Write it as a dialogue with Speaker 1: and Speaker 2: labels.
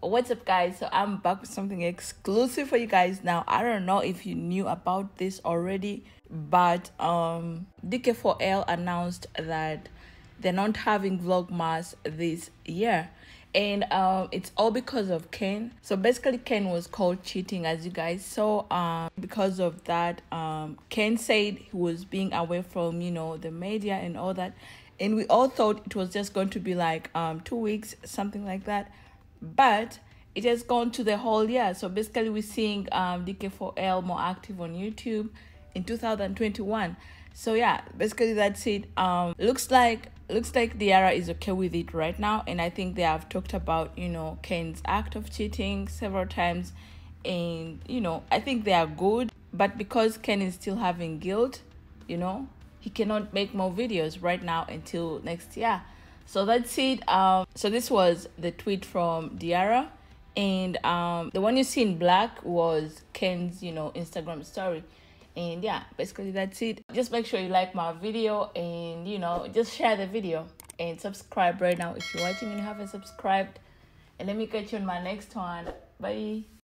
Speaker 1: what's up guys? So i'm back with something exclusive for you guys. Now i don't know if you knew about this already but um dk4l announced that they're not having vlogmas this year. And um it's all because of ken. So basically ken was called cheating as you guys saw. Um because of that um ken said he was being away from you know the media and all that. And we all thought it was just going to be like um two weeks something like that but it has gone to the whole year. So basically we're seeing um dk4l more active on youtube in 2021 so yeah basically that's it. Um looks like looks like Diarra is okay with it right now and I think they have talked about you know Ken's act of cheating several times and you know I think they are good but because Ken is still having guilt you know he cannot make more videos right now until next year so that's it. Um so this was the tweet from Diarra. And um the one you see in black was Ken's you know Instagram story. And yeah basically that's it. Just make sure you like my video and you know just share the video. And subscribe right now if you're watching and haven't subscribed. And let me catch you on my next one. Bye